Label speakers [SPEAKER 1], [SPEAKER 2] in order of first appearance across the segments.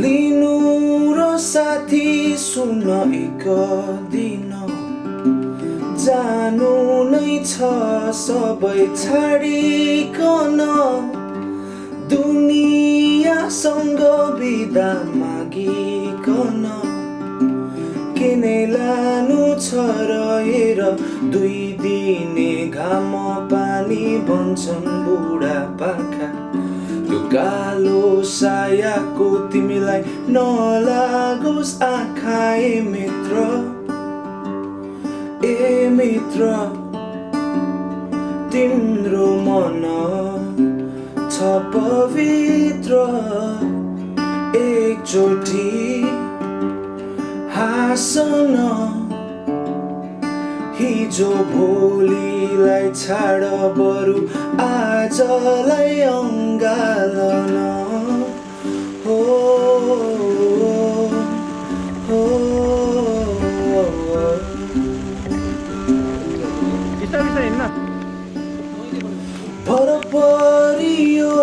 [SPEAKER 1] लिनु र साथी सुन एक दिन। जानु नै छ सबै छाडिकन। दुनियाँसँग बिदा मागिकन। किने लानु छ र हेर दुई दिने घाम पानी भन्छन् बुढा पाखा त्यो कालो सायाको तिमीलाई नलागोस् आँखा ए मित्र ए मित्र तिम्रो मन छ पवित्र एकचोटि हाँसन हिजो भोलिलाई छाड बरु आजलाई अङ्गालन पर परियो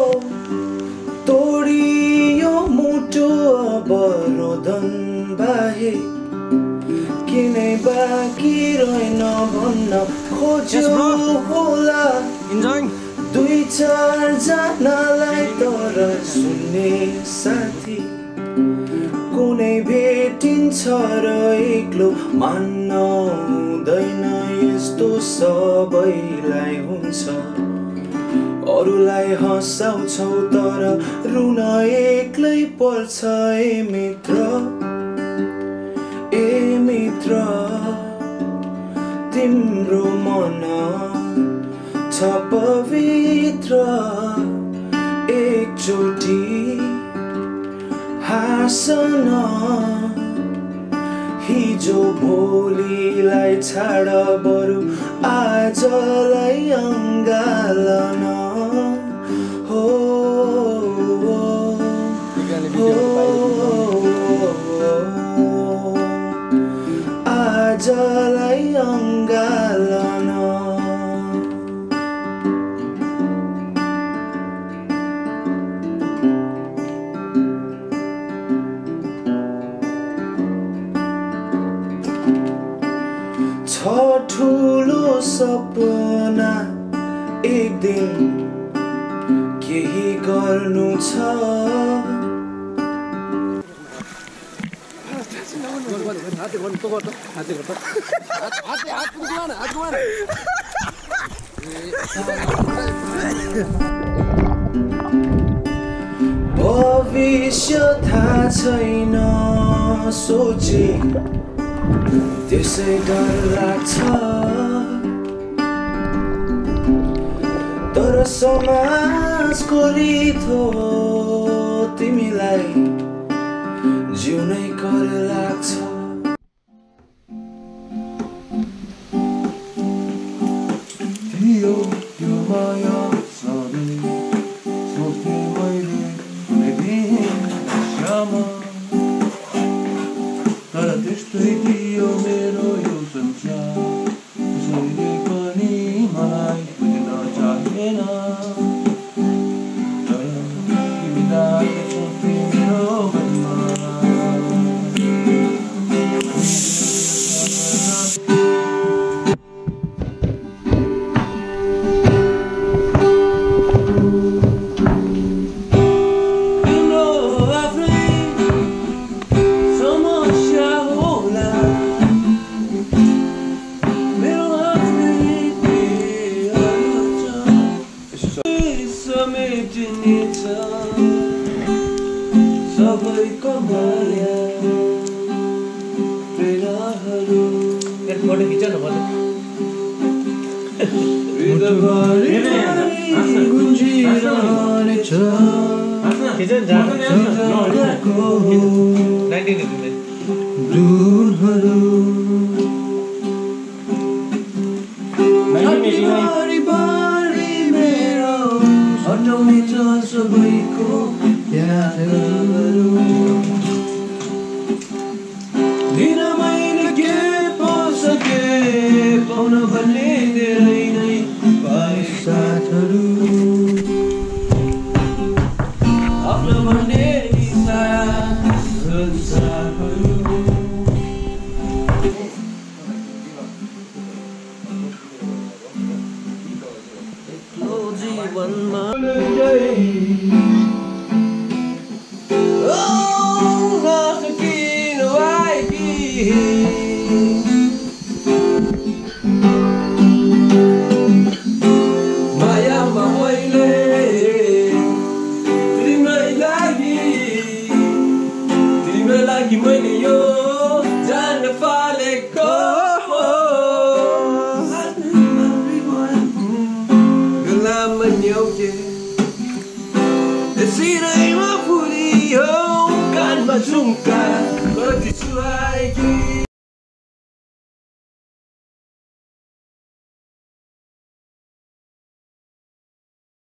[SPEAKER 1] तोडियो मुटु अब रोदन बाहे किनै बाँकी रहेन भन्न खोज्यो होला दुई चारजनालाई तर सुन्ने साथी कुनै भेटिन्छ र एक्लो मान्न हुँदैन यस्तो सबैलाई हुन्छ। अरूलाई हँसाउँछौ तर रुन एक्लै पर्छ ए मित्र। ए मित्र तिम्रो मन छ पवित्र। एकचोटि हाँसन। हिजो भोलिलाई छाड बरु आजलाई अङ्गालन हो। छ ठुलो सपना एक दिन केही गर्नु छ। भविष्य थाहा छैन सोचे त्यसै डर लाग्छ तर समाजको रिथो तिमीलाई जिउनै कर लाग्छ
[SPEAKER 2] मेरो हटाउने छ सबैको यादहरू पाउन भन्ने धेरै नै पाए साथहरू। आफ्नो भन्ने जीवनमा नसकिनु आएकी तिम्रै लागि मैले यो जान पालेको गलामा न्याउके सिरैमा फुलियो कानमा झुम्का कति सुहाएकी